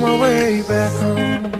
my way back home.